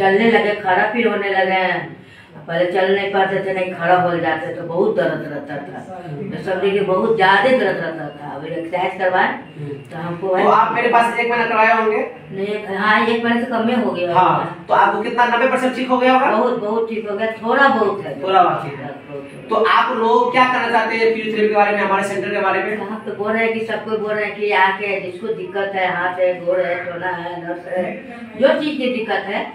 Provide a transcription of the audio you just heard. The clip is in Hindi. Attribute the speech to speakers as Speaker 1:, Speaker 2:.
Speaker 1: चलने लगे खड़ा फिर होने लगे। पहले चल नहीं पाते थे नहीं खड़ा हो जाते तो बहुत दर्द रहता था। तो सब देखिए बहुत ज़्यादा दर्द रहता था। अभी एक्सरसाइज करवाए तो हमको
Speaker 2: तो आप मेरे पास एक महीना करवाए होंगे?
Speaker 1: नहीं हाँ एक महीने से कम में हो गया
Speaker 2: हाँ तो आपको कितना नब्बे परसेंट ठीक हो गया होगा?
Speaker 1: बहुत बहुत ठीक हो गया थोड़ा बहुत है।
Speaker 2: थोड़ा बहुत ठीक है। तो आप लोग क्या करना चाहते हैं फिजियोथेरेपी के बारे में हमारे सेंटर के बारे में?
Speaker 1: तो यहाँ तो बोल रहे हैं कि सबको बोल रहे हैं कि आके जिसको दिक्कत है हाथ है गोड़ है टोला है नर्स है जो चीज़ की दिक्कत है